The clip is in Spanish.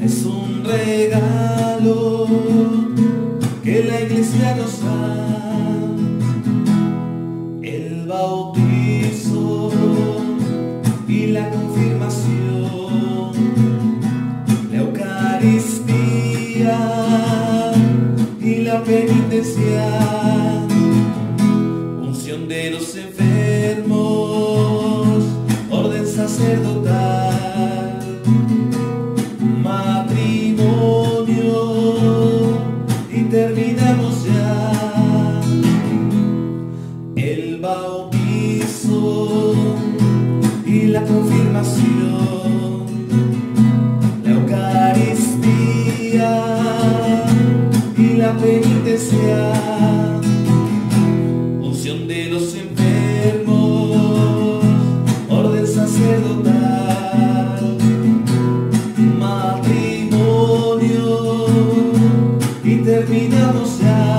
es un regalo que la iglesia nos da. El bautizo y la confirmación, la Eucaristía y la penitencia, unción de los enfermos, orden sacerdotal. El bautizo y la confirmación, la Eucaristía y la penitencia, unción de los enfermos, terminamos ya